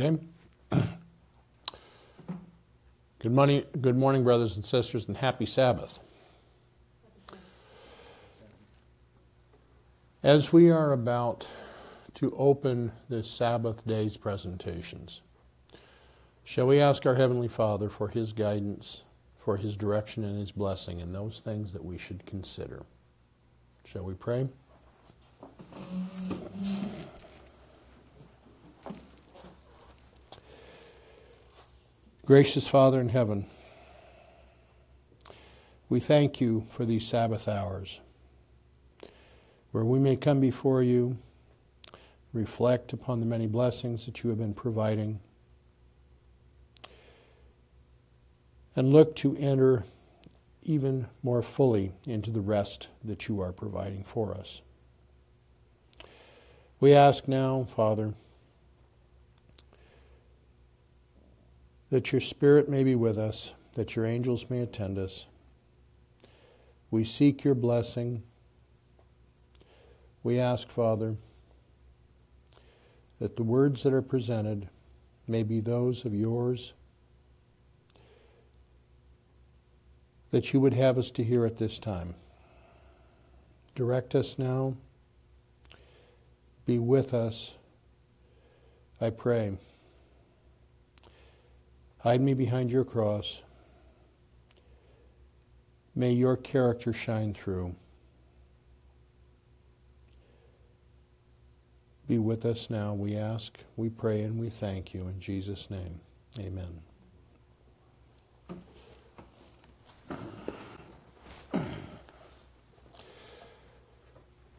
Okay. Good morning, good morning, brothers and sisters, and happy Sabbath. As we are about to open this Sabbath day's presentations, shall we ask our Heavenly Father for His guidance, for His direction and His blessing in those things that we should consider? Shall we pray? Gracious Father in heaven, we thank you for these Sabbath hours where we may come before you, reflect upon the many blessings that you have been providing, and look to enter even more fully into the rest that you are providing for us. We ask now, Father, that your Spirit may be with us, that your angels may attend us. We seek your blessing. We ask, Father, that the words that are presented may be those of yours, that you would have us to hear at this time. Direct us now. Be with us, I pray. Hide me behind your cross. May your character shine through. Be with us now, we ask, we pray, and we thank you. In Jesus' name, amen.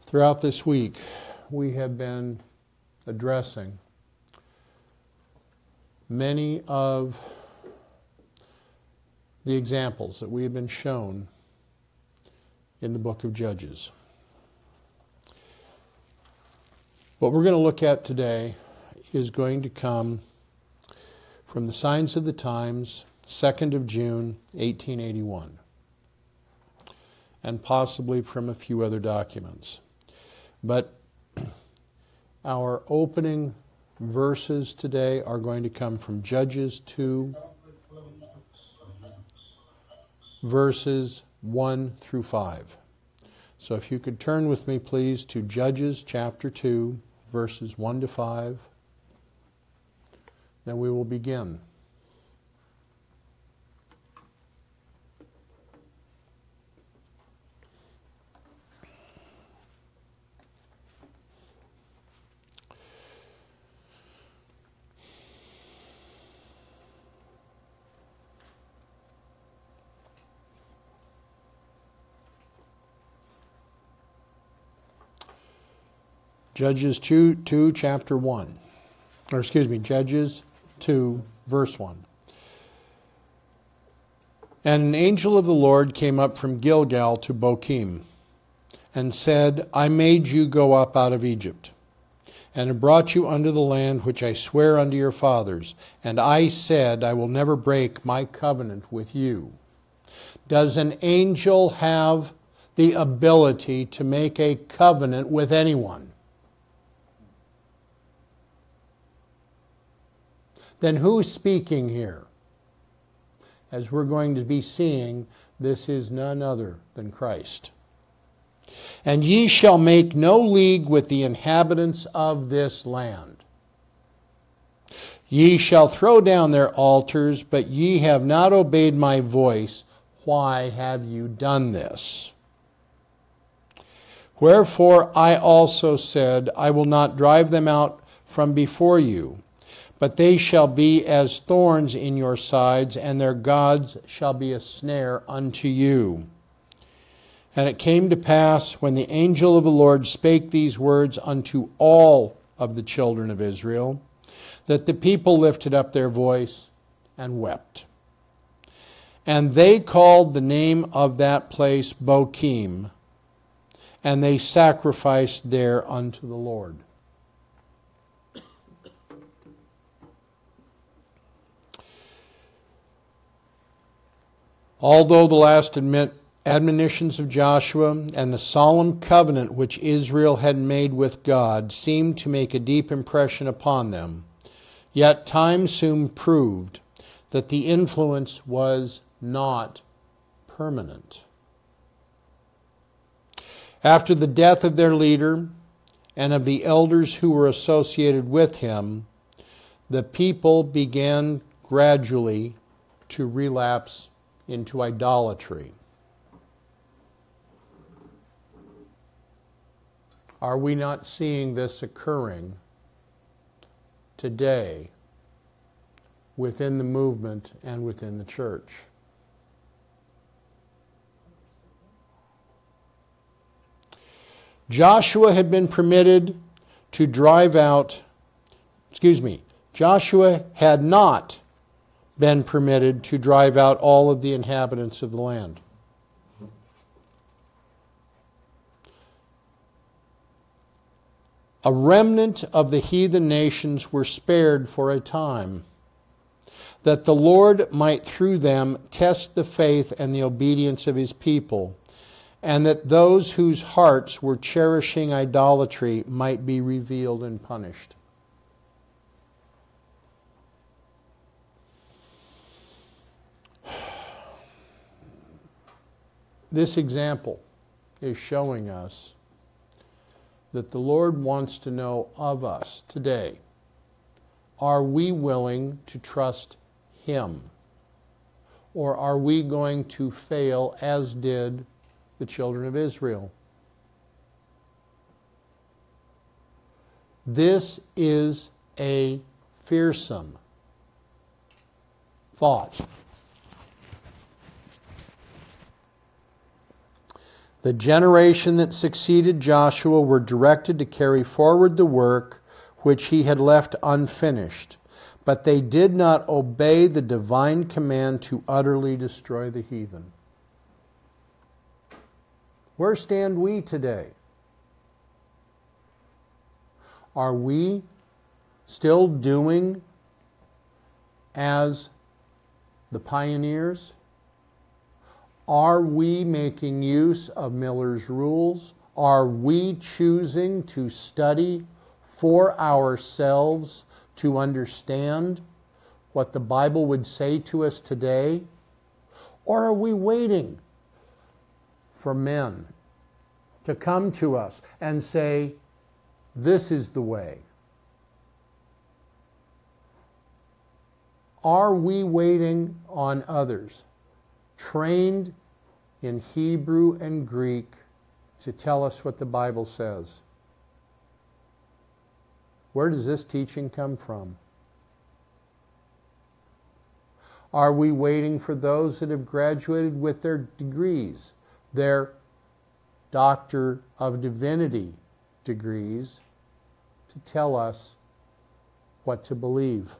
Throughout this week, we have been addressing many of the examples that we have been shown in the book of Judges. What we're going to look at today is going to come from the Signs of the Times, 2nd of June, 1881, and possibly from a few other documents. But our opening verses today are going to come from Judges 2, verses 1 through 5. So if you could turn with me, please, to Judges chapter 2, verses 1 to 5, then we will begin. Judges 2, 2, chapter 1. Or excuse me, Judges 2, verse 1. And an angel of the Lord came up from Gilgal to Bochim and said, I made you go up out of Egypt and brought you unto the land which I swear unto your fathers. And I said, I will never break my covenant with you. Does an angel have the ability to make a covenant with anyone? Then who's speaking here? As we're going to be seeing, this is none other than Christ. And ye shall make no league with the inhabitants of this land. Ye shall throw down their altars, but ye have not obeyed my voice. Why have you done this? Wherefore I also said, I will not drive them out from before you but they shall be as thorns in your sides, and their gods shall be a snare unto you. And it came to pass, when the angel of the Lord spake these words unto all of the children of Israel, that the people lifted up their voice and wept. And they called the name of that place Bochim, and they sacrificed there unto the Lord. Although the last admonitions of Joshua and the solemn covenant which Israel had made with God seemed to make a deep impression upon them, Yet time soon proved that the influence was not permanent. After the death of their leader and of the elders who were associated with him, the people began gradually to relapse into idolatry. Are we not seeing this occurring today within the movement and within the church? Joshua had been permitted to drive out, excuse me, Joshua had not been permitted to drive out all of the inhabitants of the land. A remnant of the heathen nations were spared for a time, that the Lord might through them test the faith and the obedience of his people and that those whose hearts were cherishing idolatry might be revealed and punished. This example is showing us that the Lord wants to know of us today. Are we willing to trust Him? Or are we going to fail as did the children of Israel. This is a fearsome thought. The generation that succeeded Joshua were directed to carry forward the work which he had left unfinished, but they did not obey the divine command to utterly destroy the heathen. Where stand we today? Are we still doing as the pioneers? Are we making use of Miller's rules? Are we choosing to study for ourselves to understand what the Bible would say to us today? Or are we waiting for men to come to us and say, This is the way. Are we waiting on others, trained in Hebrew and Greek, to tell us what the Bible says? Where does this teaching come from? Are we waiting for those that have graduated with their degrees their Doctor of Divinity degrees to tell us what to believe.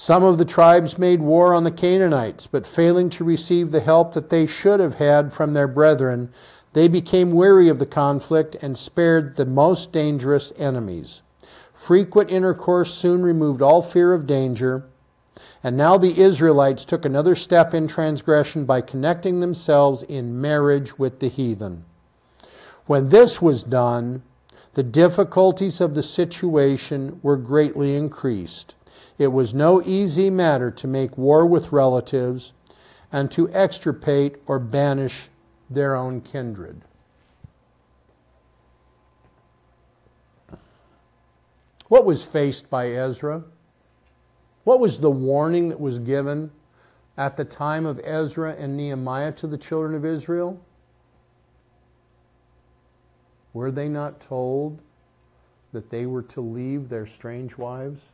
Some of the tribes made war on the Canaanites, but failing to receive the help that they should have had from their brethren, they became weary of the conflict and spared the most dangerous enemies. Frequent intercourse soon removed all fear of danger and now the Israelites took another step in transgression by connecting themselves in marriage with the heathen. When this was done, the difficulties of the situation were greatly increased. It was no easy matter to make war with relatives and to extirpate or banish their own kindred. What was faced by Ezra? What was the warning that was given at the time of Ezra and Nehemiah to the children of Israel? Were they not told that they were to leave their strange wives?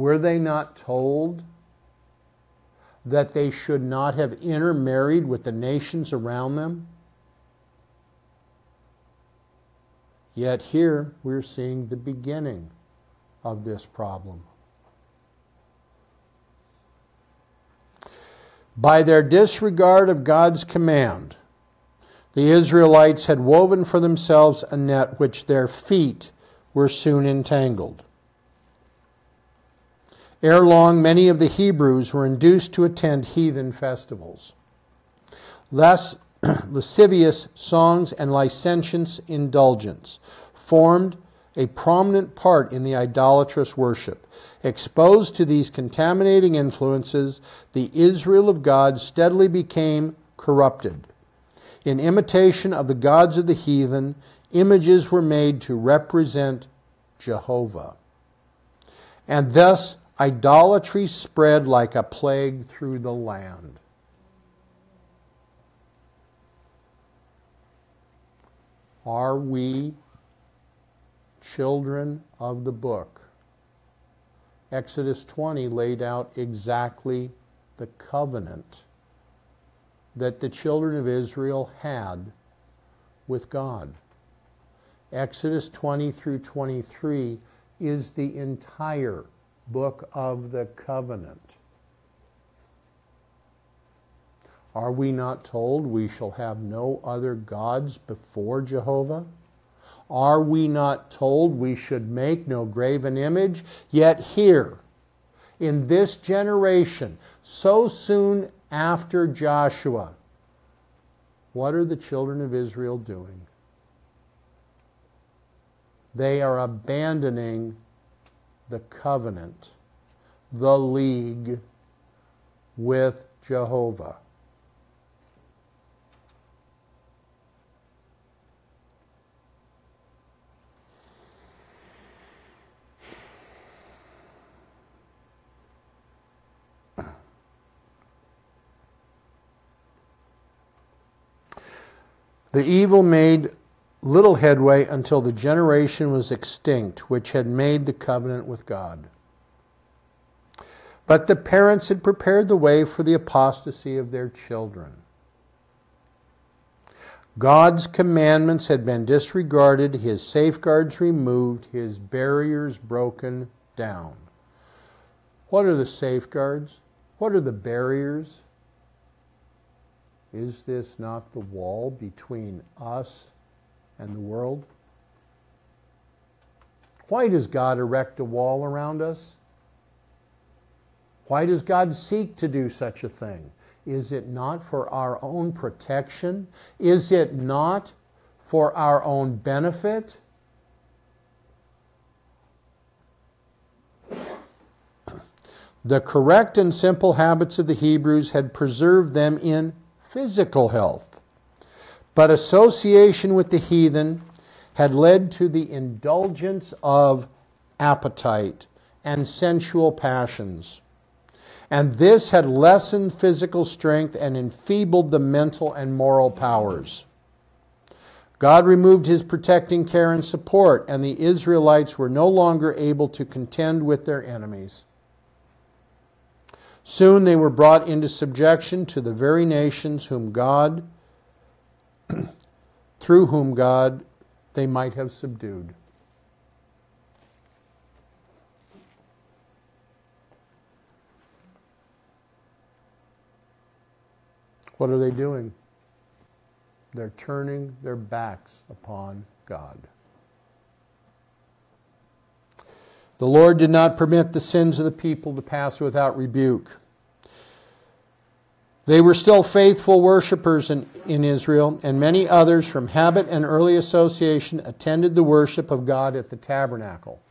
Were they not told that they should not have intermarried with the nations around them? Yet here we're seeing the beginning of this problem. By their disregard of God's command, the Israelites had woven for themselves a net which their feet were soon entangled. Ere long, many of the Hebrews were induced to attend heathen festivals. Thus, lascivious songs and licentious indulgence formed a prominent part in the idolatrous worship. Exposed to these contaminating influences, the Israel of God steadily became corrupted. In imitation of the gods of the heathen, images were made to represent Jehovah. And thus, idolatry spread like a plague through the land. Are we children of the book? Exodus 20 laid out exactly the covenant that the children of Israel had with God. Exodus 20 through 23 is the entire book of the covenant. Are we not told we shall have no other gods before Jehovah? Are we not told we should make no graven image? Yet here, in this generation, so soon after Joshua, what are the children of Israel doing? They are abandoning the covenant, the league with Jehovah. The evil made little headway until the generation was extinct which had made the covenant with God. But the parents had prepared the way for the apostasy of their children. God's commandments had been disregarded, his safeguards removed, his barriers broken down. What are the safeguards? What are the barriers? Is this not the wall between us and the world? Why does God erect a wall around us? Why does God seek to do such a thing? Is it not for our own protection? Is it not for our own benefit? The correct and simple habits of the Hebrews had preserved them in physical health. But association with the heathen had led to the indulgence of appetite and sensual passions. And this had lessened physical strength and enfeebled the mental and moral powers. God removed his protecting care and support, and the Israelites were no longer able to contend with their enemies. Soon they were brought into subjection to the very nations whom God, through whom God they might have subdued. What are they doing? They're turning their backs upon God. The Lord did not permit the sins of the people to pass without rebuke. They were still faithful worshippers in, in Israel, and many others from habit and early association attended the worship of God at the tabernacle.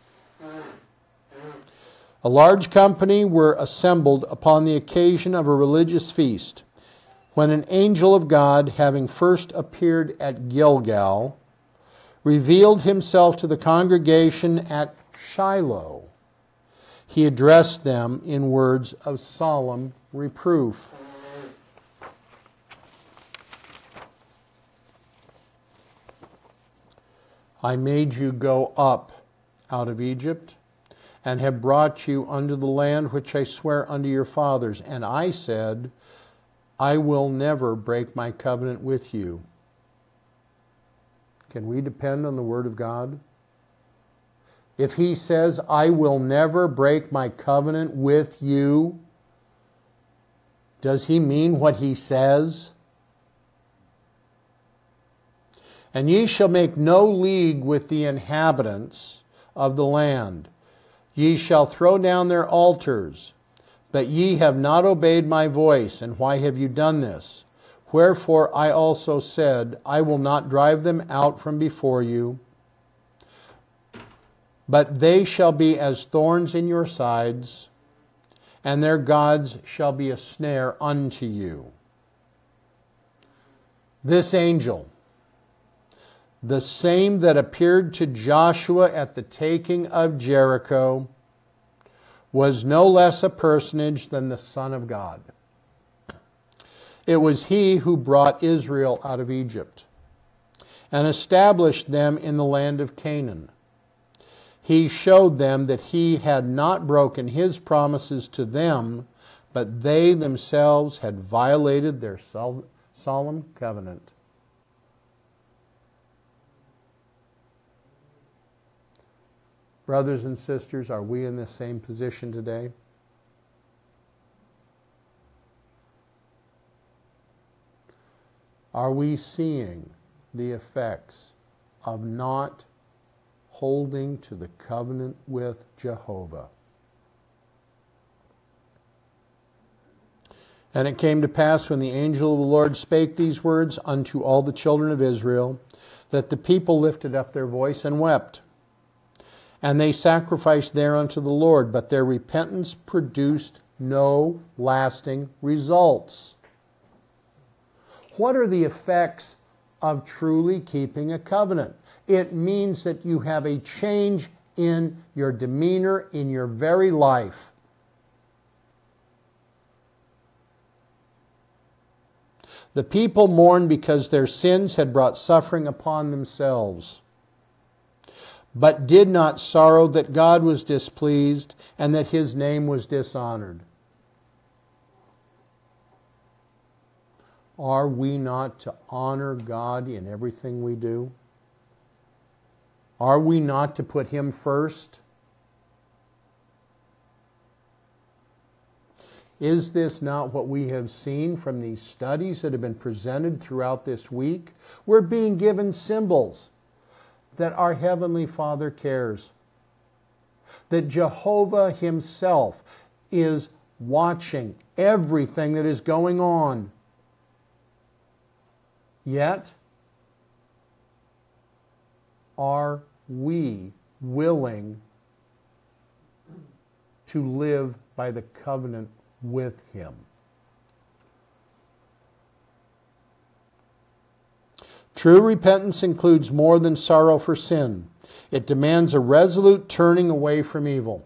A large company were assembled upon the occasion of a religious feast, when an angel of God, having first appeared at Gilgal, revealed himself to the congregation at Shiloh, he addressed them in words of solemn reproof. I made you go up out of Egypt and have brought you unto the land which I swear unto your fathers. And I said, I will never break my covenant with you. Can we depend on the Word of God? If he says, I will never break my covenant with you, does he mean what he says? And ye shall make no league with the inhabitants of the land. Ye shall throw down their altars. But ye have not obeyed my voice. And why have you done this? Wherefore I also said, I will not drive them out from before you, but they shall be as thorns in your sides, and their gods shall be a snare unto you. This angel, the same that appeared to Joshua at the taking of Jericho, was no less a personage than the Son of God. It was he who brought Israel out of Egypt and established them in the land of Canaan. He showed them that he had not broken his promises to them, but they themselves had violated their solemn covenant. Brothers and sisters, are we in the same position today? Are we seeing the effects of not holding to the covenant with Jehovah? And it came to pass when the angel of the Lord spake these words unto all the children of Israel, that the people lifted up their voice and wept. And they sacrificed there unto the Lord, but their repentance produced no lasting results. What are the effects of truly keeping a covenant? It means that you have a change in your demeanor, in your very life. The people mourned because their sins had brought suffering upon themselves but did not sorrow that God was displeased and that his name was dishonored. Are we not to honor God in everything we do? Are we not to put him first? Is this not what we have seen from these studies that have been presented throughout this week? We're being given symbols that our Heavenly Father cares. That Jehovah Himself is watching everything that is going on. Yet, are we willing to live by the covenant with Him? True repentance includes more than sorrow for sin. It demands a resolute turning away from evil.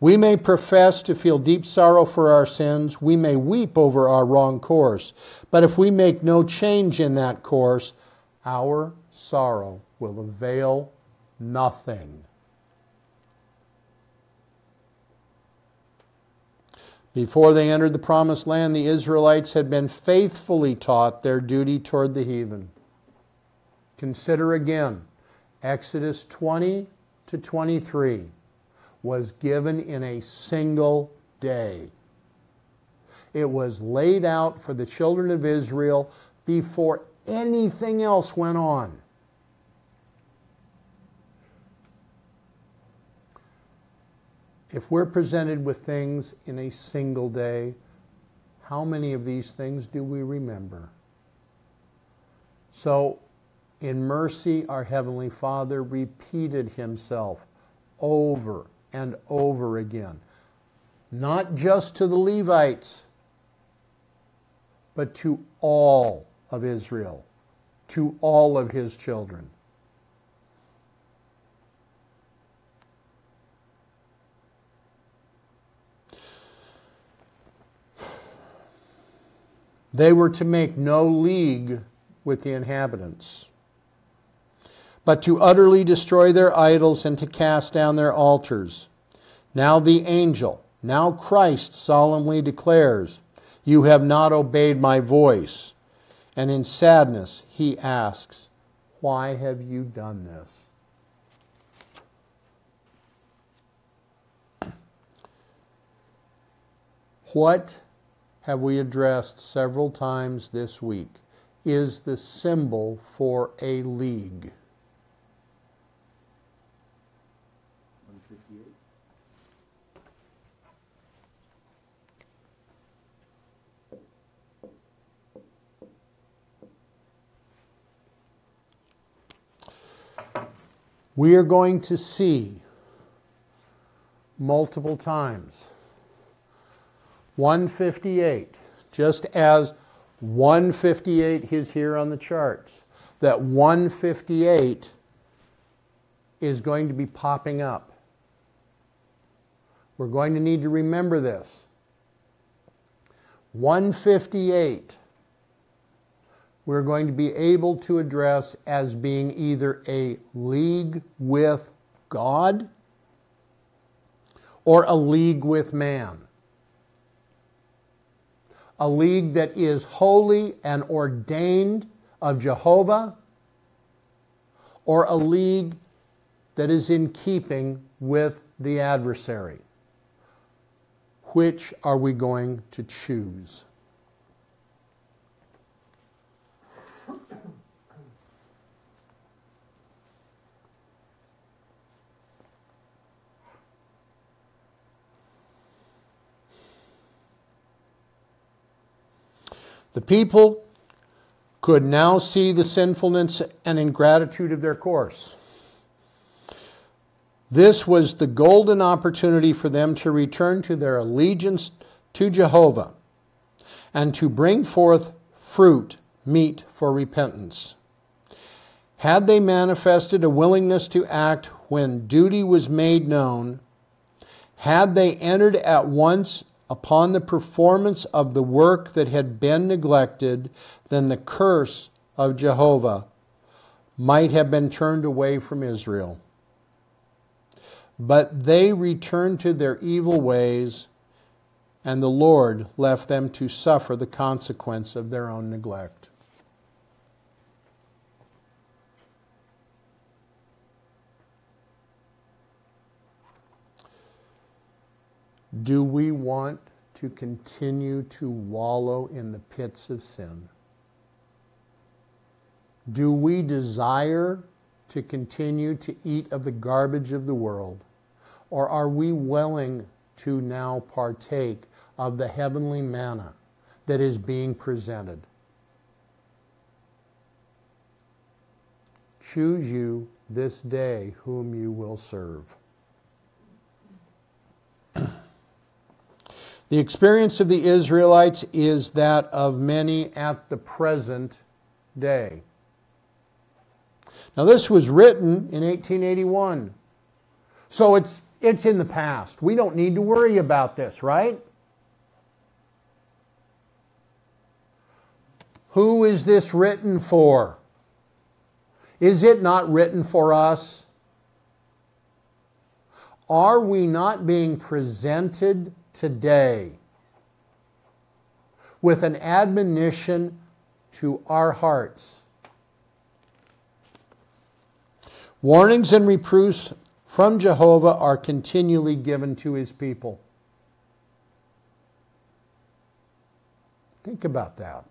We may profess to feel deep sorrow for our sins. We may weep over our wrong course. But if we make no change in that course, our sorrow will avail nothing. Before they entered the promised land, the Israelites had been faithfully taught their duty toward the heathen. Consider again, Exodus 20 to 23 was given in a single day. It was laid out for the children of Israel before anything else went on. If we're presented with things in a single day, how many of these things do we remember? So, in mercy, our Heavenly Father repeated Himself over and over again, not just to the Levites, but to all of Israel, to all of His children. They were to make no league with the inhabitants, but to utterly destroy their idols and to cast down their altars. Now the angel, now Christ solemnly declares, You have not obeyed my voice. And in sadness he asks, Why have you done this? What have we addressed several times this week, is the symbol for a league. 158. We are going to see multiple times 158, just as 158 is here on the charts, that 158 is going to be popping up. We're going to need to remember this. 158 we're going to be able to address as being either a league with God or a league with man. A league that is holy and ordained of Jehovah, or a league that is in keeping with the adversary. Which are we going to choose? The people could now see the sinfulness and ingratitude of their course. This was the golden opportunity for them to return to their allegiance to Jehovah and to bring forth fruit meet for repentance. Had they manifested a willingness to act when duty was made known, had they entered at once upon the performance of the work that had been neglected, then the curse of Jehovah might have been turned away from Israel. But they returned to their evil ways, and the Lord left them to suffer the consequence of their own neglect. Do we want to continue to wallow in the pits of sin? Do we desire to continue to eat of the garbage of the world? Or are we willing to now partake of the heavenly manna that is being presented? Choose you this day whom you will serve. The experience of the Israelites is that of many at the present day. Now, this was written in 1881. So it's, it's in the past. We don't need to worry about this, right? Who is this written for? Is it not written for us? Are we not being presented today with an admonition to our hearts. Warnings and reproofs from Jehovah are continually given to his people. Think about that.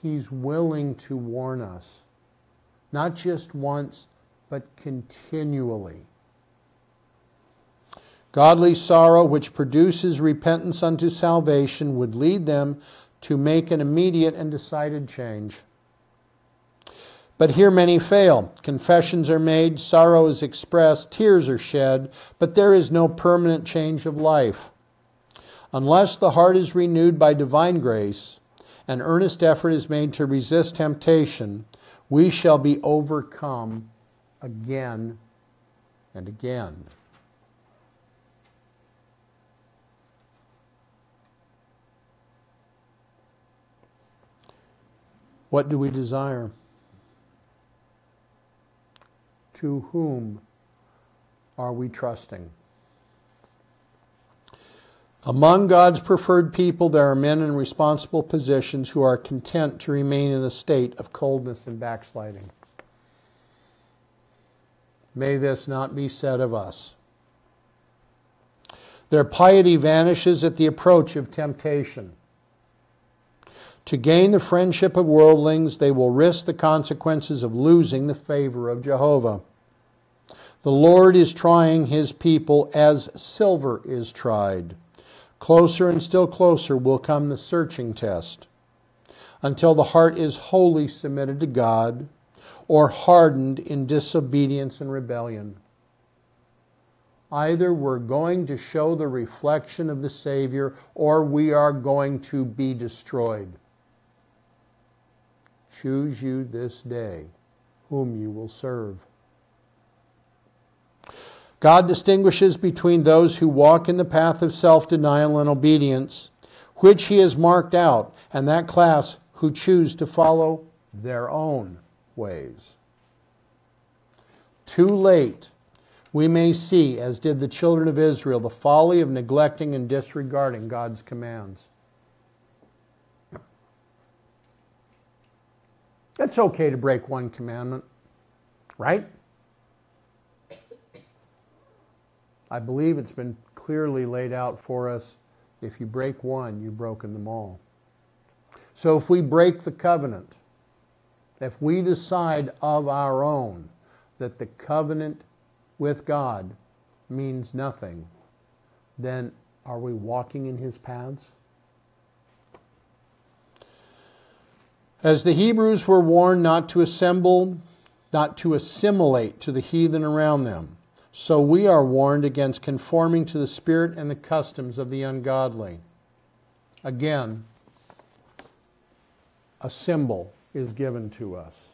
He's willing to warn us, not just once, but continually. Godly sorrow, which produces repentance unto salvation, would lead them to make an immediate and decided change. But here many fail. Confessions are made, sorrow is expressed, tears are shed, but there is no permanent change of life. Unless the heart is renewed by divine grace, and earnest effort is made to resist temptation, we shall be overcome again and again. What do we desire? To whom are we trusting? Among God's preferred people, there are men in responsible positions who are content to remain in a state of coldness and backsliding. May this not be said of us. Their piety vanishes at the approach of temptation. To gain the friendship of worldlings, they will risk the consequences of losing the favor of Jehovah. The Lord is trying his people as silver is tried. Closer and still closer will come the searching test until the heart is wholly submitted to God, or hardened in disobedience and rebellion. Either we're going to show the reflection of the Savior or we are going to be destroyed. Choose you this day whom you will serve. God distinguishes between those who walk in the path of self denial and obedience, which He has marked out, and that class who choose to follow their own ways. Too late we may see, as did the children of Israel, the folly of neglecting and disregarding God's commands. It's okay to break one commandment, right? I believe it's been clearly laid out for us. If you break one, you've broken them all. So if we break the covenant, if we decide of our own that the covenant with God means nothing, then are we walking in his paths? As the Hebrews were warned not to assemble, not to assimilate to the heathen around them, so we are warned against conforming to the spirit and the customs of the ungodly. Again, a symbol is given to us.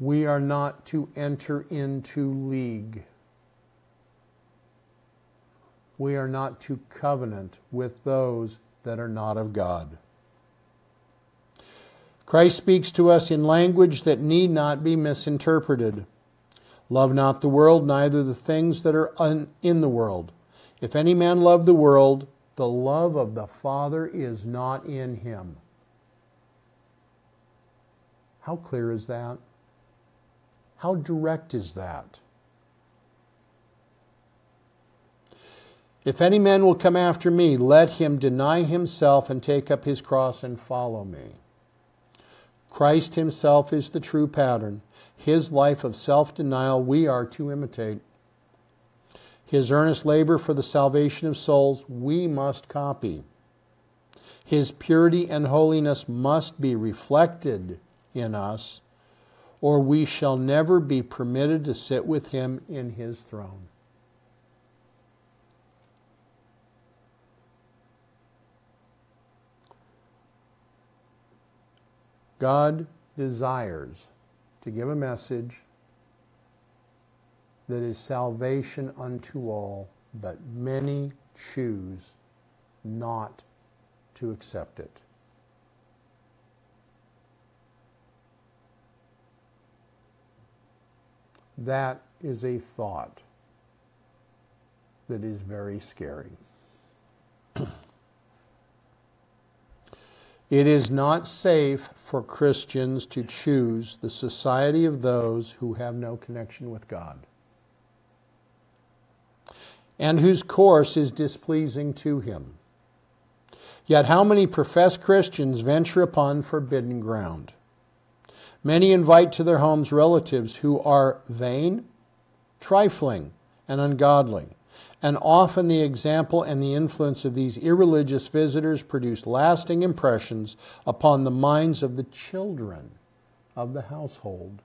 We are not to enter into league. We are not to covenant with those that are not of God. Christ speaks to us in language that need not be misinterpreted. Love not the world, neither the things that are in the world. If any man love the world, the love of the Father is not in him. How clear is that? How direct is that? If any man will come after me, let him deny himself and take up his cross and follow me. Christ himself is the true pattern. His life of self denial we are to imitate. His earnest labor for the salvation of souls we must copy. His purity and holiness must be reflected in us or we shall never be permitted to sit with him in his throne. God desires to give a message that is salvation unto all, but many choose not to accept it. That is a thought that is very scary. it is not safe for Christians to choose the society of those who have no connection with God and whose course is displeasing to Him. Yet, how many professed Christians venture upon forbidden ground? Many invite to their homes relatives who are vain, trifling, and ungodly. And often the example and the influence of these irreligious visitors produced lasting impressions upon the minds of the children of the household.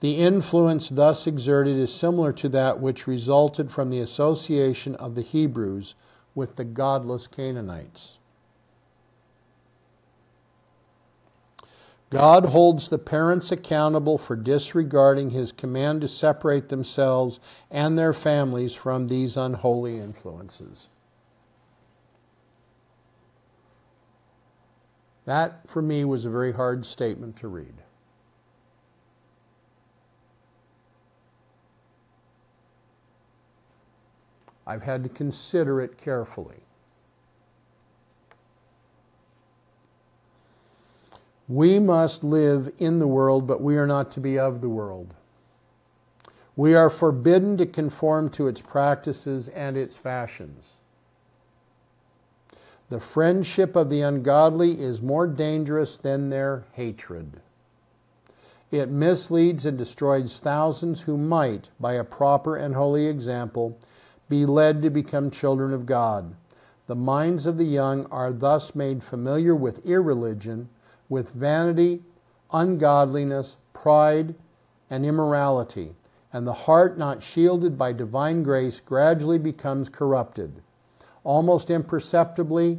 The influence thus exerted is similar to that which resulted from the association of the Hebrews with the godless Canaanites. God holds the parents accountable for disregarding his command to separate themselves and their families from these unholy influences. That, for me, was a very hard statement to read. I've had to consider it carefully. We must live in the world, but we are not to be of the world. We are forbidden to conform to its practices and its fashions. The friendship of the ungodly is more dangerous than their hatred. It misleads and destroys thousands who might, by a proper and holy example, be led to become children of God. The minds of the young are thus made familiar with irreligion with vanity, ungodliness, pride, and immorality, and the heart not shielded by divine grace gradually becomes corrupted. Almost imperceptibly,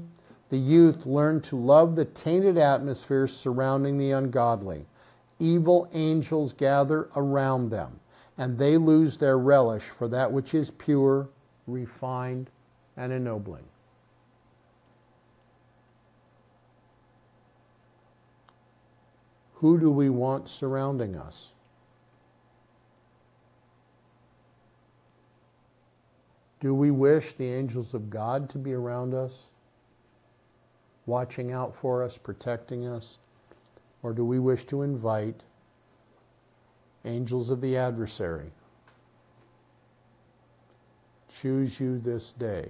the youth learn to love the tainted atmosphere surrounding the ungodly. Evil angels gather around them, and they lose their relish for that which is pure, refined, and ennobling. Who do we want surrounding us? Do we wish the angels of God to be around us, watching out for us, protecting us? Or do we wish to invite angels of the adversary? Choose you this day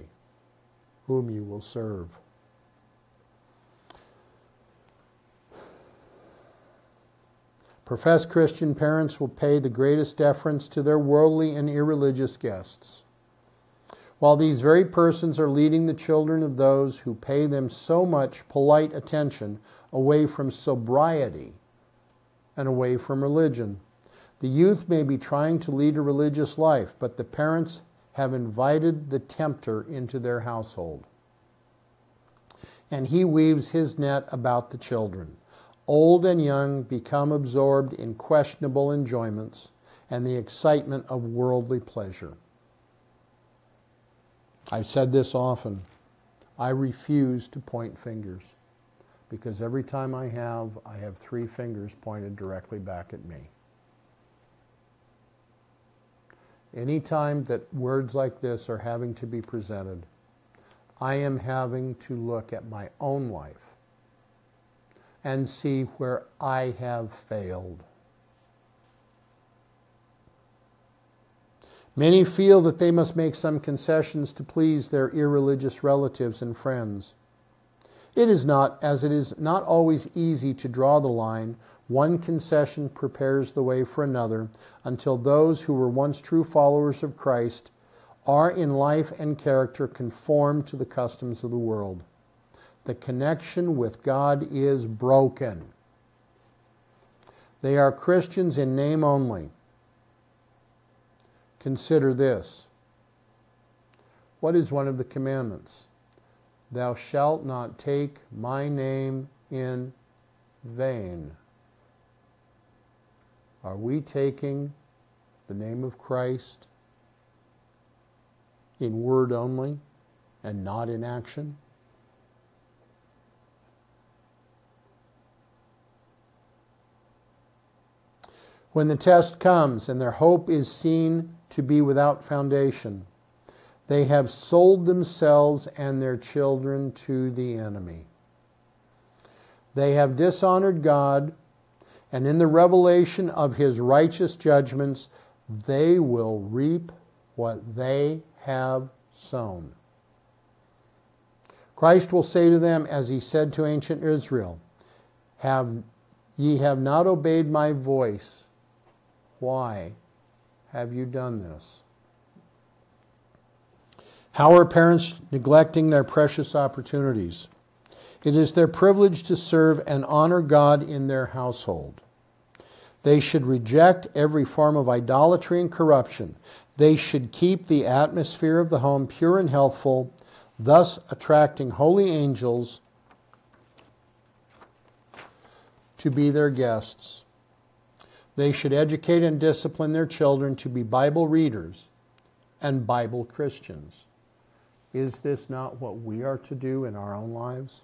whom you will serve. Professed Christian parents will pay the greatest deference to their worldly and irreligious guests. While these very persons are leading the children of those who pay them so much polite attention away from sobriety and away from religion. The youth may be trying to lead a religious life, but the parents have invited the tempter into their household. And he weaves his net about the children. Old and young become absorbed in questionable enjoyments and the excitement of worldly pleasure. I've said this often. I refuse to point fingers because every time I have, I have three fingers pointed directly back at me. Anytime that words like this are having to be presented, I am having to look at my own life and see where I have failed. Many feel that they must make some concessions to please their irreligious relatives and friends. It is not, as it is not always easy to draw the line, one concession prepares the way for another until those who were once true followers of Christ are in life and character conformed to the customs of the world the connection with God is broken. They are Christians in name only. Consider this. What is one of the commandments? Thou shalt not take my name in vain. Are we taking the name of Christ in word only and not in action? When the test comes and their hope is seen to be without foundation, they have sold themselves and their children to the enemy. They have dishonored God, and in the revelation of his righteous judgments, they will reap what they have sown. Christ will say to them, as he said to ancient Israel, Have ye have not obeyed my voice, why have you done this? How are parents neglecting their precious opportunities? It is their privilege to serve and honor God in their household. They should reject every form of idolatry and corruption. They should keep the atmosphere of the home pure and healthful, thus attracting holy angels to be their guests. They should educate and discipline their children to be Bible readers and Bible Christians. Is this not what we are to do in our own lives?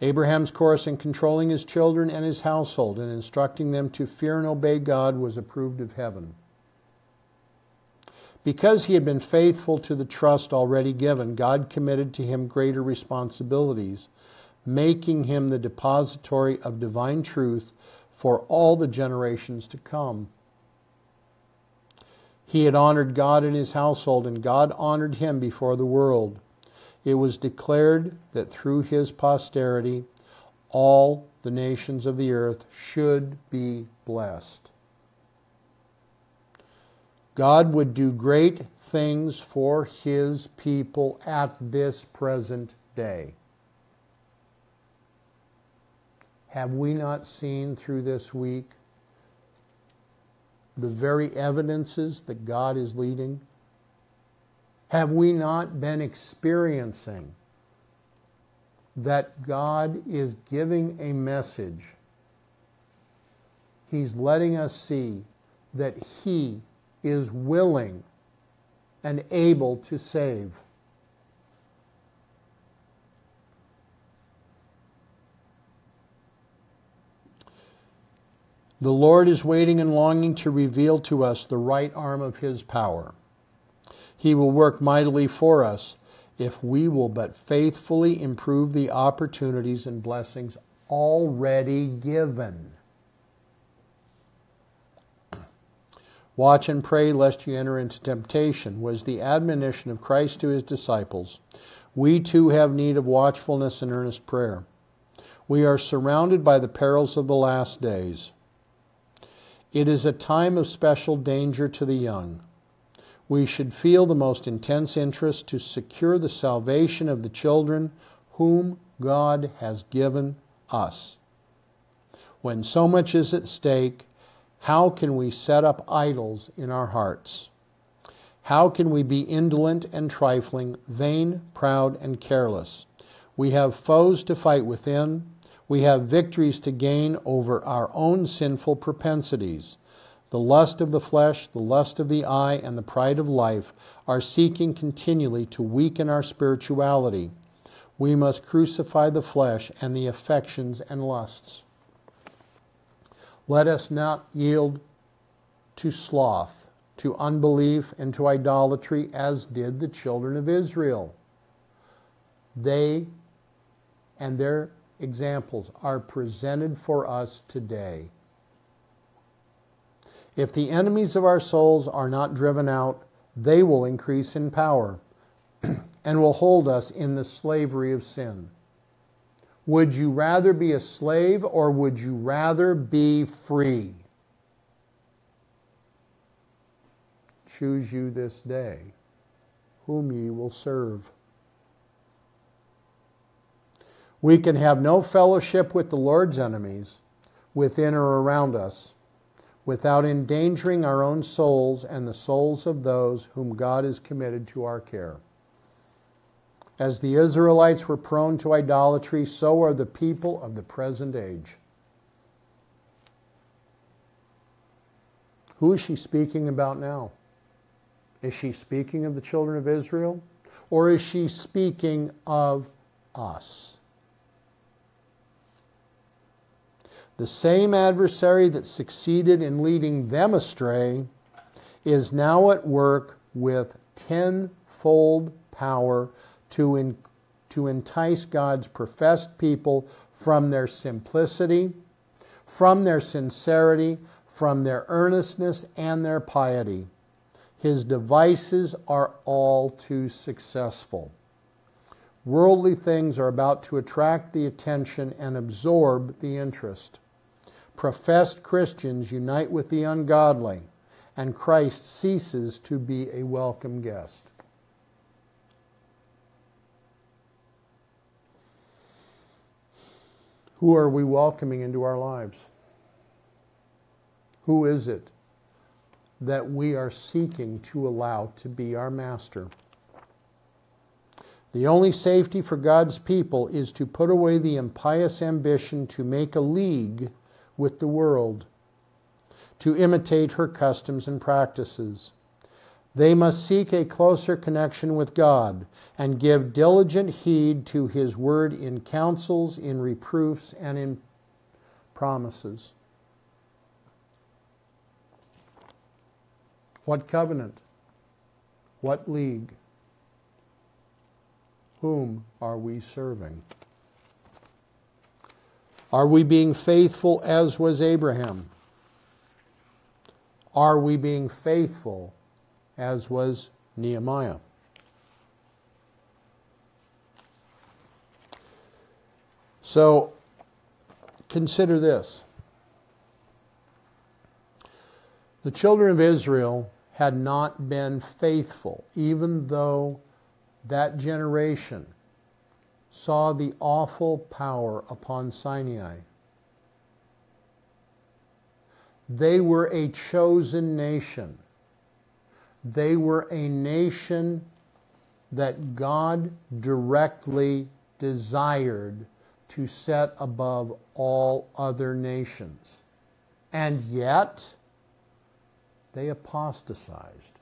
Abraham's course in controlling his children and his household and instructing them to fear and obey God was approved of heaven. Because he had been faithful to the trust already given, God committed to him greater responsibilities making him the depository of divine truth for all the generations to come. He had honored God in his household, and God honored him before the world. It was declared that through his posterity, all the nations of the earth should be blessed. God would do great things for his people at this present day. Have we not seen through this week the very evidences that God is leading? Have we not been experiencing that God is giving a message? He's letting us see that He is willing and able to save. The Lord is waiting and longing to reveal to us the right arm of His power. He will work mightily for us if we will but faithfully improve the opportunities and blessings already given. Watch and pray lest you enter into temptation was the admonition of Christ to his disciples. We too have need of watchfulness and earnest prayer. We are surrounded by the perils of the last days. It is a time of special danger to the young. We should feel the most intense interest to secure the salvation of the children whom God has given us. When so much is at stake, how can we set up idols in our hearts? How can we be indolent and trifling, vain, proud, and careless? We have foes to fight within, we have victories to gain over our own sinful propensities. The lust of the flesh, the lust of the eye, and the pride of life are seeking continually to weaken our spirituality. We must crucify the flesh and the affections and lusts. Let us not yield to sloth, to unbelief, and to idolatry as did the children of Israel. They and their examples are presented for us today. If the enemies of our souls are not driven out, they will increase in power and will hold us in the slavery of sin. Would you rather be a slave or would you rather be free? Choose you this day whom ye will serve. We can have no fellowship with the Lord's enemies within or around us without endangering our own souls and the souls of those whom God has committed to our care. As the Israelites were prone to idolatry, so are the people of the present age. Who is she speaking about now? Is she speaking of the children of Israel? Or is she speaking of us? The same adversary that succeeded in leading them astray is now at work with tenfold power to, in, to entice God's professed people from their simplicity, from their sincerity, from their earnestness and their piety. His devices are all too successful. Worldly things are about to attract the attention and absorb the interest professed Christians unite with the ungodly, and Christ ceases to be a welcome guest. Who are we welcoming into our lives? Who is it that we are seeking to allow to be our master? The only safety for God's people is to put away the impious ambition to make a league with the world, to imitate her customs and practices. They must seek a closer connection with God and give diligent heed to His word in counsels, in reproofs, and in promises. What covenant? What league? Whom are we serving? Are we being faithful as was Abraham? Are we being faithful as was Nehemiah? So consider this. The children of Israel had not been faithful, even though that generation saw the awful power upon Sinai. They were a chosen nation. They were a nation that God directly desired to set above all other nations. And yet, they apostatized.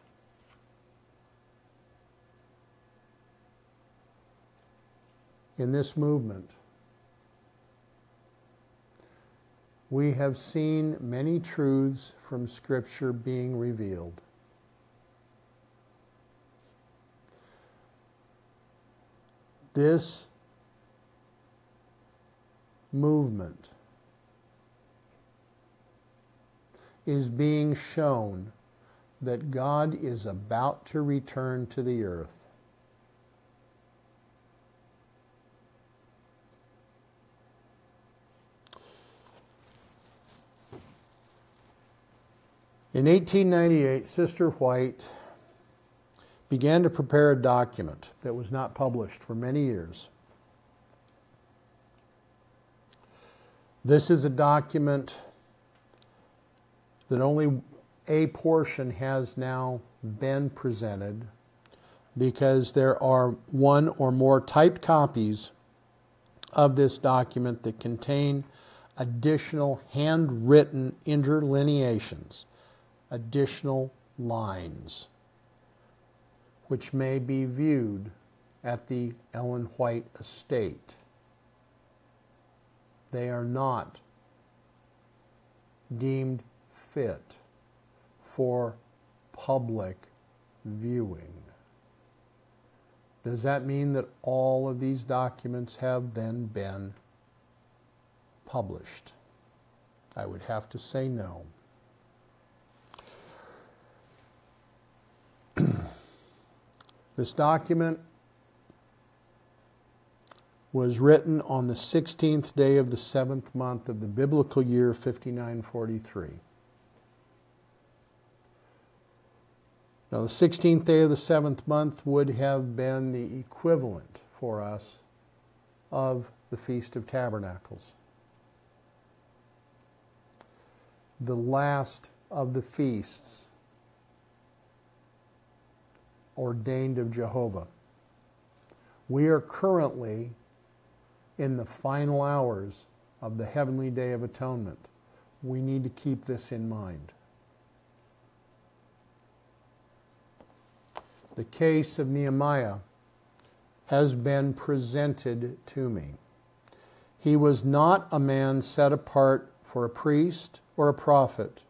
In this movement, we have seen many truths from Scripture being revealed. This movement is being shown that God is about to return to the earth. In 1898, Sister White began to prepare a document that was not published for many years. This is a document that only a portion has now been presented because there are one or more typed copies of this document that contain additional handwritten interlineations, additional lines which may be viewed at the Ellen White estate. They are not deemed fit for public viewing. Does that mean that all of these documents have then been published? I would have to say no. This document was written on the 16th day of the seventh month of the biblical year 5943. Now, the 16th day of the seventh month would have been the equivalent for us of the Feast of Tabernacles. The last of the feasts ordained of Jehovah. We are currently in the final hours of the heavenly day of atonement. We need to keep this in mind. The case of Nehemiah has been presented to me. He was not a man set apart for a priest or a prophet,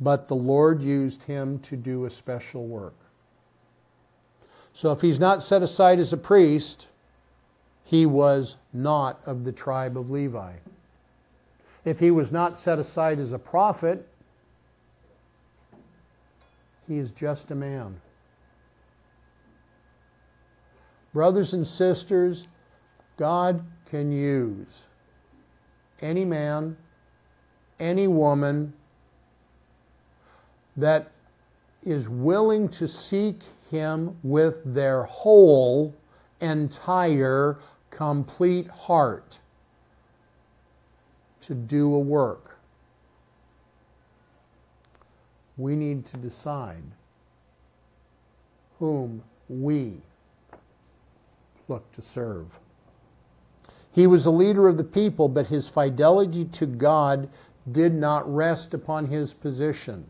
but the Lord used him to do a special work. So if he's not set aside as a priest, he was not of the tribe of Levi. If he was not set aside as a prophet, he is just a man. Brothers and sisters, God can use any man, any woman that is willing to seek him with their whole, entire, complete heart to do a work. We need to decide whom we look to serve. He was a leader of the people, but his fidelity to God did not rest upon his position.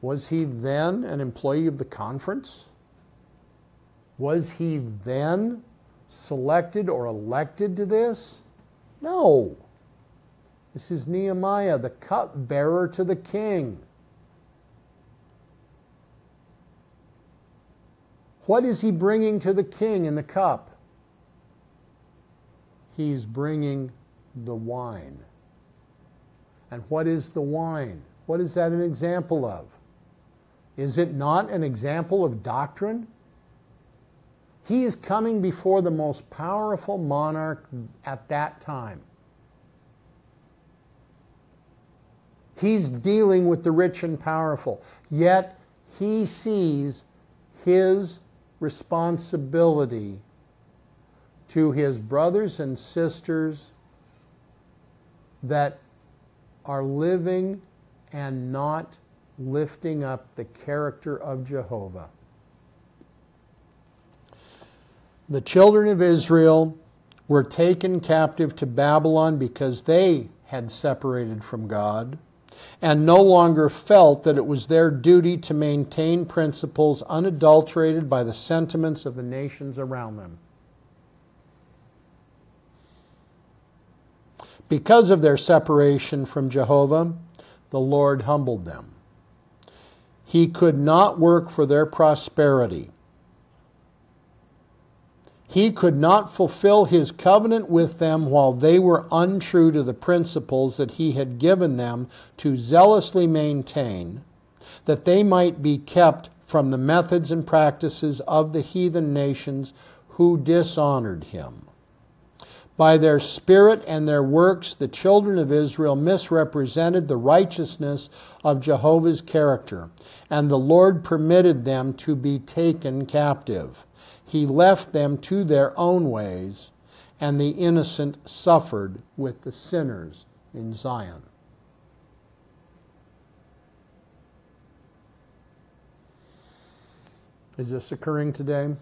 Was he then an employee of the conference? Was he then selected or elected to this? No. This is Nehemiah, the cupbearer to the king. What is he bringing to the king in the cup? He's bringing the wine. And what is the wine? What is that an example of? Is it not an example of doctrine? He is coming before the most powerful monarch at that time. He's dealing with the rich and powerful, yet he sees his responsibility to his brothers and sisters that are living and not lifting up the character of Jehovah. The children of Israel were taken captive to Babylon because they had separated from God and no longer felt that it was their duty to maintain principles unadulterated by the sentiments of the nations around them. Because of their separation from Jehovah, the Lord humbled them. He could not work for their prosperity. He could not fulfill his covenant with them while they were untrue to the principles that he had given them to zealously maintain, that they might be kept from the methods and practices of the heathen nations who dishonored him. By their spirit and their works, the children of Israel misrepresented the righteousness of Jehovah's character, and the Lord permitted them to be taken captive. He left them to their own ways, and the innocent suffered with the sinners in Zion. Is this occurring today?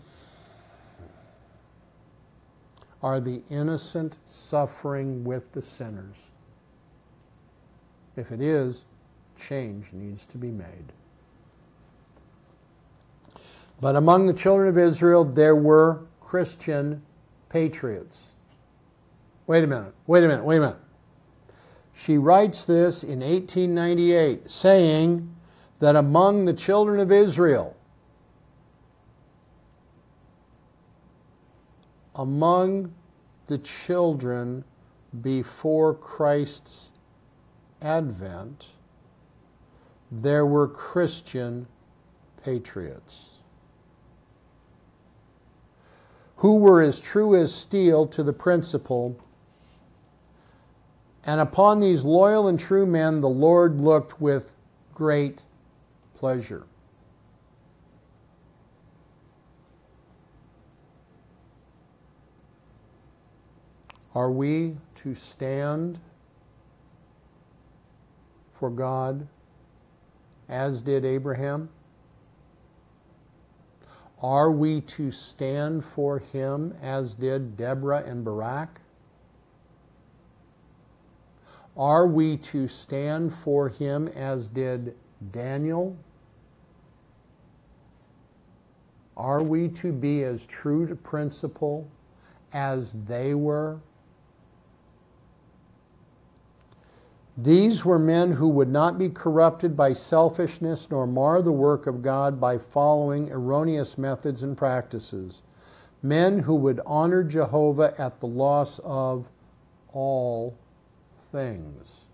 Are the innocent suffering with the sinners? If it is, change needs to be made. But among the children of Israel, there were Christian patriots. Wait a minute, wait a minute, wait a minute. She writes this in 1898, saying that among the children of Israel, among the children before Christ's advent, there were Christian patriots who were as true as steel to the principle. And upon these loyal and true men the Lord looked with great pleasure. Are we to stand for God as did Abraham? Are we to stand for him as did Deborah and Barak? Are we to stand for him as did Daniel? Are we to be as true to principle as they were? These were men who would not be corrupted by selfishness nor mar the work of God by following erroneous methods and practices. Men who would honor Jehovah at the loss of all things.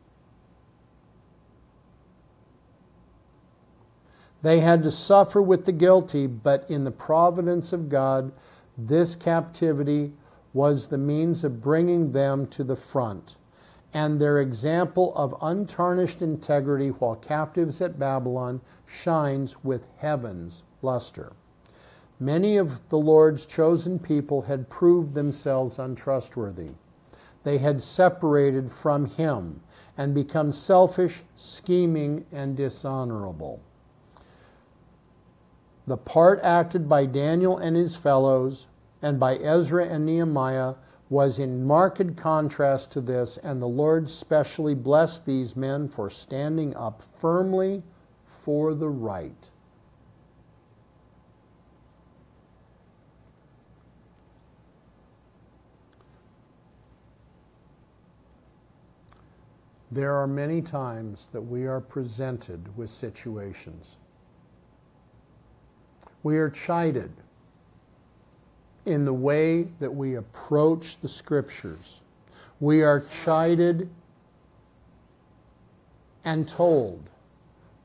They had to suffer with the guilty, but in the providence of God, this captivity was the means of bringing them to the front and their example of untarnished integrity while captives at Babylon shines with heaven's luster. Many of the Lord's chosen people had proved themselves untrustworthy. They had separated from Him and become selfish, scheming, and dishonorable. The part acted by Daniel and his fellows and by Ezra and Nehemiah was in marked contrast to this, and the Lord specially blessed these men for standing up firmly for the right. There are many times that we are presented with situations. We are chided in the way that we approach the scriptures. We are chided and told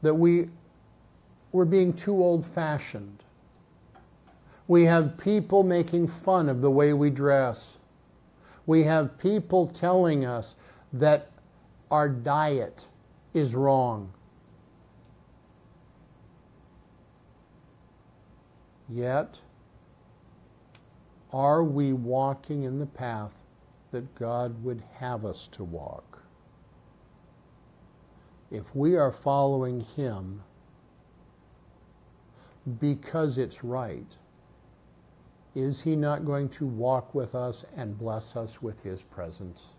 that we, we're being too old fashioned. We have people making fun of the way we dress. We have people telling us that our diet is wrong. Yet, are we walking in the path that God would have us to walk? if we are following Him because it's right, is He not going to walk with us and bless us with His presence?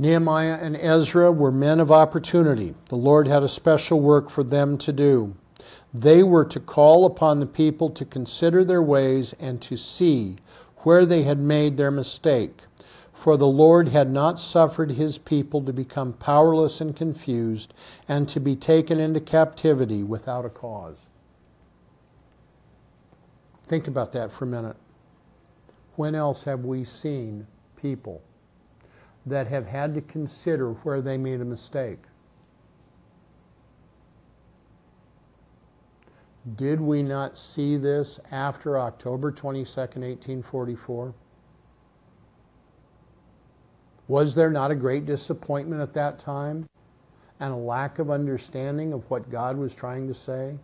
Nehemiah and Ezra were men of opportunity. The Lord had a special work for them to do. They were to call upon the people to consider their ways and to see where they had made their mistake. For the Lord had not suffered his people to become powerless and confused and to be taken into captivity without a cause. Think about that for a minute. When else have we seen people that have had to consider where they made a mistake. Did we not see this after October 22nd, 1844? Was there not a great disappointment at that time and a lack of understanding of what God was trying to say?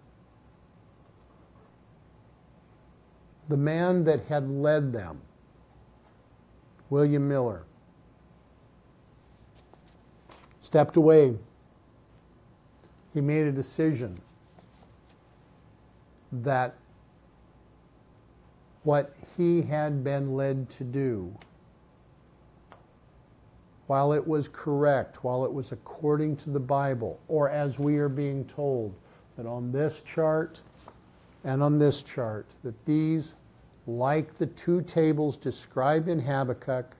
The man that had led them, William Miller, stepped away. He made a decision that what he had been led to do, while it was correct, while it was according to the Bible, or as we are being told, that on this chart and on this chart, that these, like the two tables described in Habakkuk,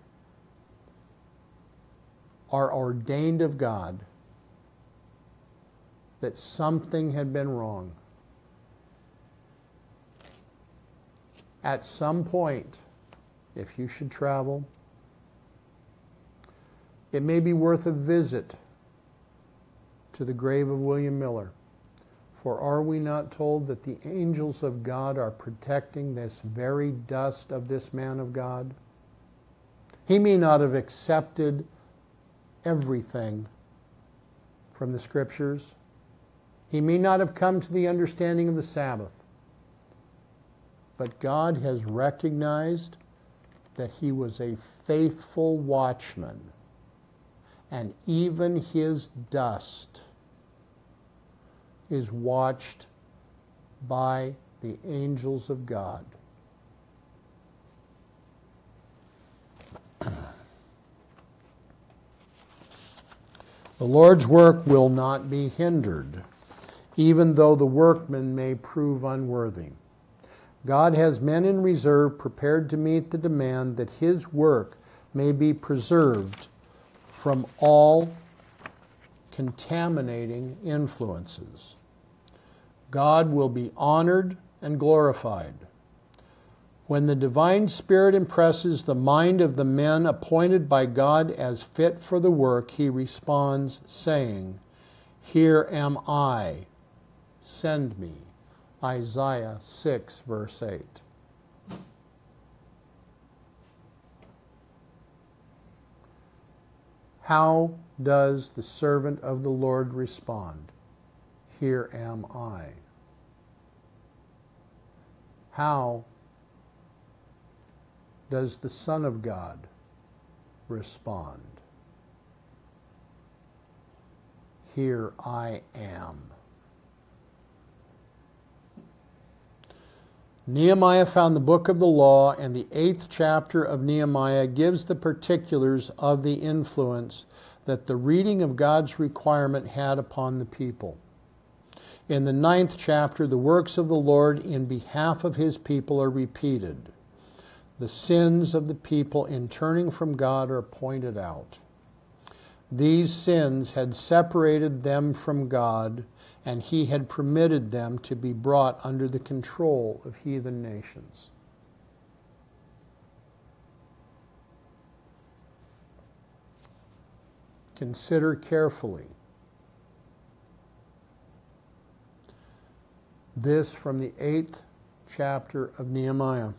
are ordained of God that something had been wrong. At some point, if you should travel, it may be worth a visit to the grave of William Miller. For are we not told that the angels of God are protecting this very dust of this man of God? He may not have accepted everything from the scriptures. He may not have come to the understanding of the Sabbath, but God has recognized that he was a faithful watchman, and even his dust is watched by the angels of God. The Lord's work will not be hindered, even though the workman may prove unworthy. God has men in reserve prepared to meet the demand that his work may be preserved from all contaminating influences. God will be honored and glorified. When the divine spirit impresses the mind of the men appointed by God as fit for the work, he responds, saying, Here am I, send me. Isaiah 6, verse 8. How does the servant of the Lord respond? Here am I. How does the Son of God respond? Here I am. Nehemiah found the book of the law, and the eighth chapter of Nehemiah gives the particulars of the influence that the reading of God's requirement had upon the people. In the ninth chapter, the works of the Lord in behalf of his people are repeated the sins of the people in turning from God are pointed out. These sins had separated them from God, and He had permitted them to be brought under the control of heathen nations. Consider carefully this from the eighth chapter of Nehemiah.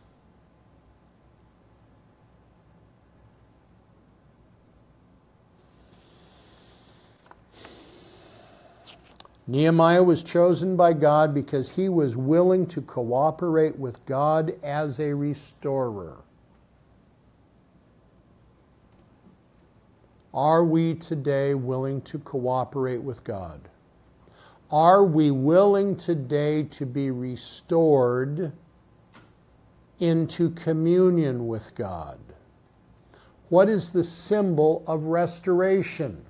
Nehemiah was chosen by God because he was willing to cooperate with God as a restorer. Are we today willing to cooperate with God? Are we willing today to be restored into communion with God? What is the symbol of restoration?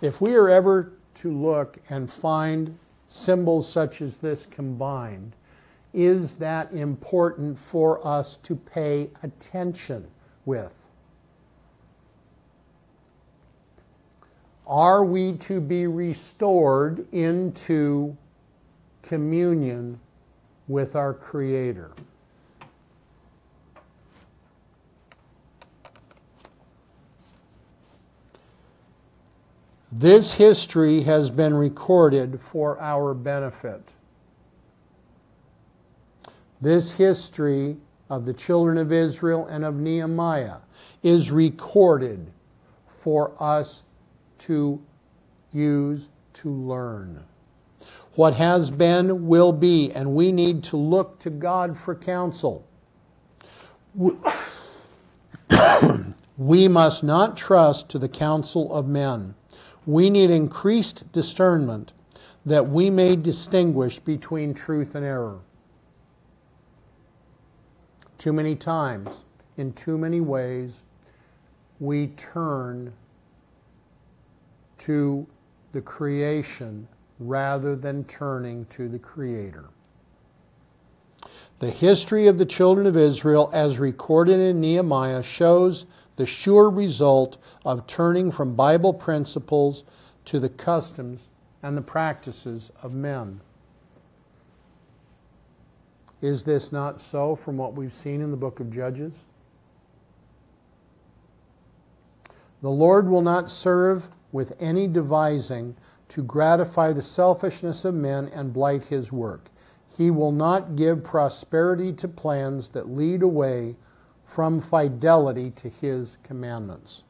If we are ever to look and find symbols such as this combined, is that important for us to pay attention with? Are we to be restored into communion with our Creator? This history has been recorded for our benefit. This history of the children of Israel and of Nehemiah is recorded for us to use to learn. What has been will be, and we need to look to God for counsel. We must not trust to the counsel of men we need increased discernment that we may distinguish between truth and error. Too many times, in too many ways, we turn to the creation rather than turning to the Creator. The history of the children of Israel, as recorded in Nehemiah, shows the sure result of turning from Bible principles to the customs and the practices of men. Is this not so from what we've seen in the book of Judges? The Lord will not serve with any devising to gratify the selfishness of men and blight his work. He will not give prosperity to plans that lead away from fidelity to his commandments.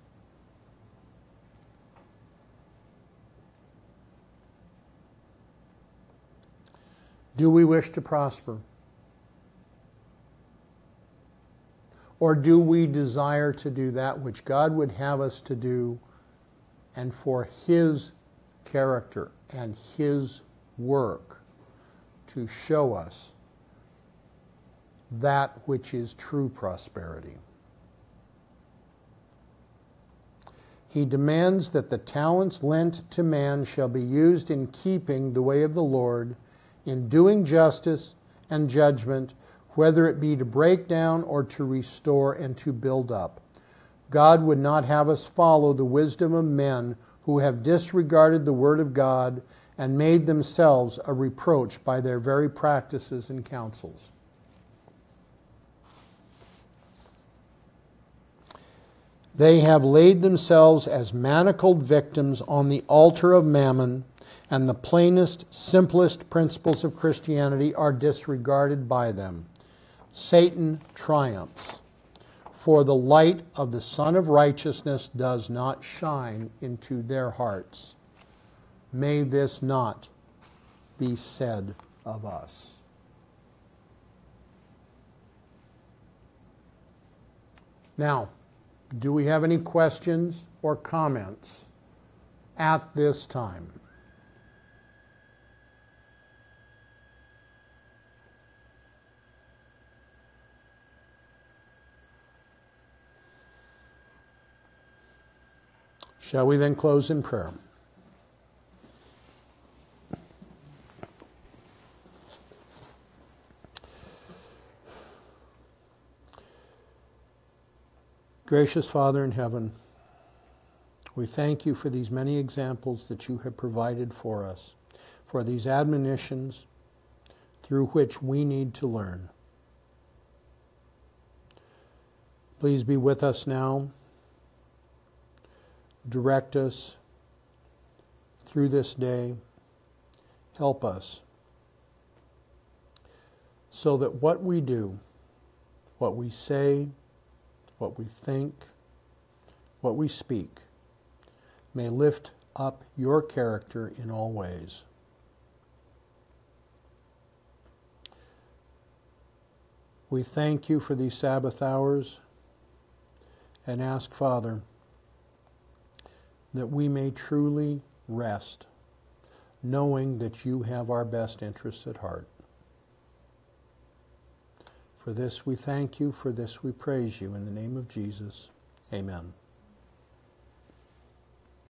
Do we wish to prosper? Or do we desire to do that which God would have us to do and for His character and His work to show us that which is true prosperity. He demands that the talents lent to man shall be used in keeping the way of the Lord, in doing justice and judgment, whether it be to break down or to restore and to build up. God would not have us follow the wisdom of men who have disregarded the word of God and made themselves a reproach by their very practices and counsels. They have laid themselves as manacled victims on the altar of mammon, and the plainest, simplest principles of Christianity are disregarded by them. Satan triumphs, for the light of the Sun of Righteousness does not shine into their hearts. May this not be said of us. Now, do we have any questions or comments at this time? Shall we then close in prayer? Gracious Father in heaven, we thank you for these many examples that you have provided for us, for these admonitions through which we need to learn. Please be with us now. Direct us through this day. Help us so that what we do, what we say, what we think, what we speak, may lift up your character in all ways. We thank you for these Sabbath hours and ask, Father, that we may truly rest, knowing that you have our best interests at heart. For this we thank you, for this we praise you. In the name of Jesus, amen.